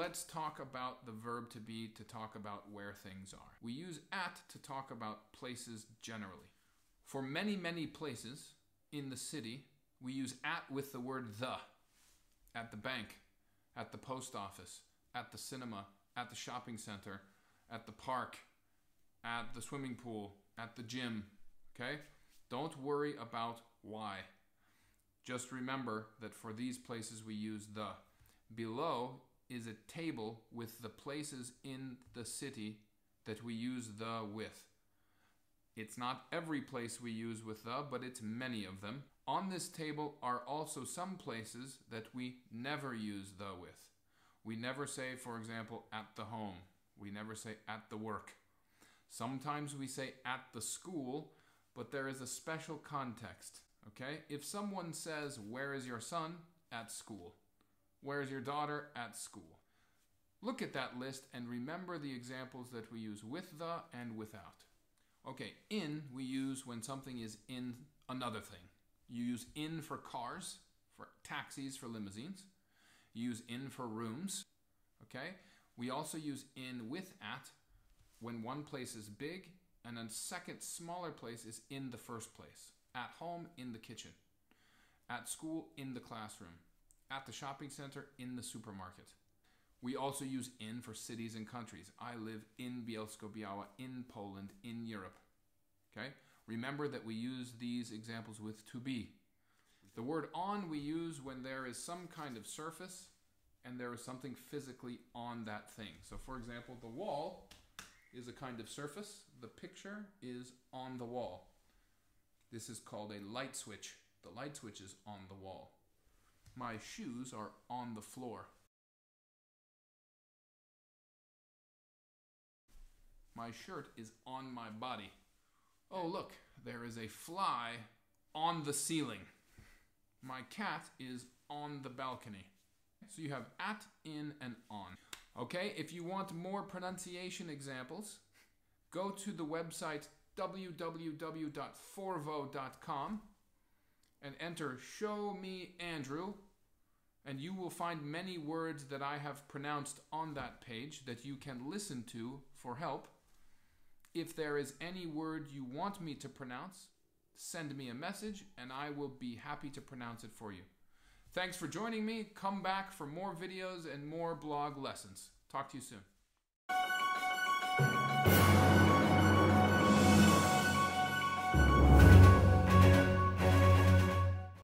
let's talk about the verb to be to talk about where things are. We use at to talk about places generally. For many, many places in the city, we use at with the word the. At the bank, at the post office, at the cinema, at the shopping center, at the park, at the swimming pool, at the gym. Okay? Don't worry about why. Just remember that for these places we use the. Below is a table with the places in the city that we use the with. It's not every place we use with the, but it's many of them. On this table are also some places that we never use the with. We never say, for example, at the home. We never say at the work. Sometimes we say at the school, but there is a special context. Okay? If someone says, Where is your son? At school. Where is your daughter? At school. Look at that list and remember the examples that we use with the and without. Okay, in we use when something is in another thing. You use in for cars, for taxis, for limousines. You use in for rooms. Okay? We also use in with at when one place is big and a second smaller place is in the first place. At home, in the kitchen. At school, in the classroom. At the shopping center, in the supermarket. We also use in for cities and countries. I live in Bielsko-Biała, in Poland, in Europe. Okay? Remember that we use these examples with to be. The word on we use when there is some kind of surface and there is something physically on that thing. So for example, the wall is a kind of surface. The picture is on the wall. This is called a light switch. The light switch is on the wall. My shoes are on the floor. My shirt is on my body. Oh, look, there is a fly on the ceiling. My cat is on the balcony. So you have at, in, and on. Okay, if you want more pronunciation examples, go to the website www.forvo.com and enter Show Me Andrew, and you will find many words that I have pronounced on that page that you can listen to for help. If there is any word you want me to pronounce, send me a message and I will be happy to pronounce it for you. Thanks for joining me. Come back for more videos and more blog lessons. Talk to you soon.